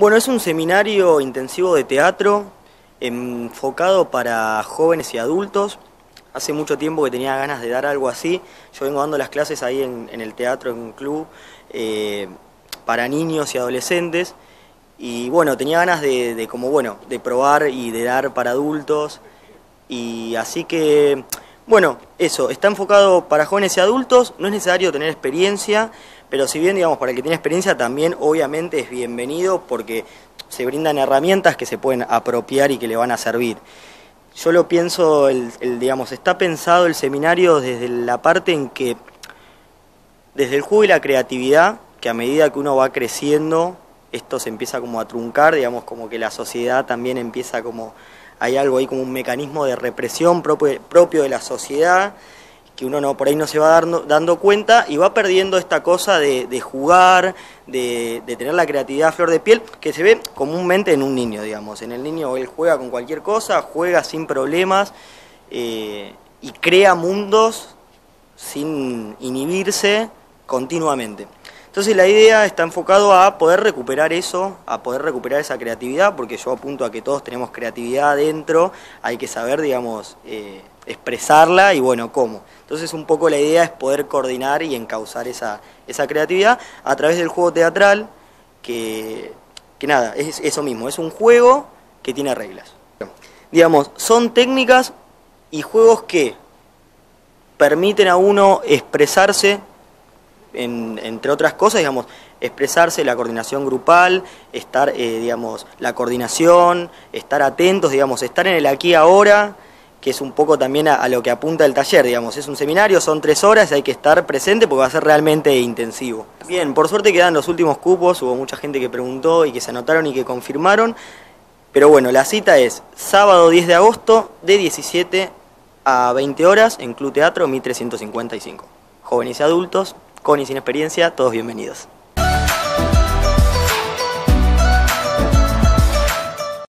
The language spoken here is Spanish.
Bueno, es un seminario intensivo de teatro enfocado para jóvenes y adultos. Hace mucho tiempo que tenía ganas de dar algo así. Yo vengo dando las clases ahí en, el teatro, en un club, eh, para niños y adolescentes. Y bueno, tenía ganas de, como bueno, de probar y de dar para adultos. Y así que, bueno, eso, está enfocado para jóvenes y adultos. No es necesario tener experiencia pero si bien, digamos, para el que tiene experiencia también obviamente es bienvenido porque se brindan herramientas que se pueden apropiar y que le van a servir. Yo lo pienso, el, digamos, está pensado el seminario desde la parte en que, desde el juego y la creatividad, que a medida que uno va creciendo, esto se empieza como a truncar, digamos, como que la sociedad también empieza como, hay algo ahí como un mecanismo de represión propio, propio de la sociedad, que uno no por ahí no se va dando, dando cuenta y va perdiendo esta cosa de, jugar, de, tener la creatividad a flor de piel, que se ve comúnmente en un niño, digamos. En el niño él juega con cualquier cosa, juega sin problemas eh, y crea mundos sin inhibirse continuamente. Entonces la idea está enfocado a poder recuperar eso, a poder recuperar esa creatividad, porque yo apunto a que todos tenemos creatividad adentro, hay que saber, digamos, eh, expresarla y bueno, cómo. Entonces un poco la idea es poder coordinar y encauzar esa, esa creatividad a través del juego teatral, que, que nada, es eso mismo, es un juego que tiene reglas. Digamos, son técnicas y juegos que permiten a uno expresarse entre otras cosas, digamos, expresarse, la coordinación grupal, estar, eh, digamos, la coordinación, estar atentos, digamos, estar en el aquí ahora, que es un poco también a, lo que apunta el taller, digamos, es un seminario, son tres horas, hay que estar presente porque va a ser realmente intensivo. Bien, por suerte quedan los últimos cupos, hubo mucha gente que preguntó y que se anotaron y que confirmaron, pero bueno, la cita es sábado 10 de agosto de 17 a 20 horas en Club Teatro 1355. Jóvenes y adultos, con y sin experiencia, todos bienvenidos.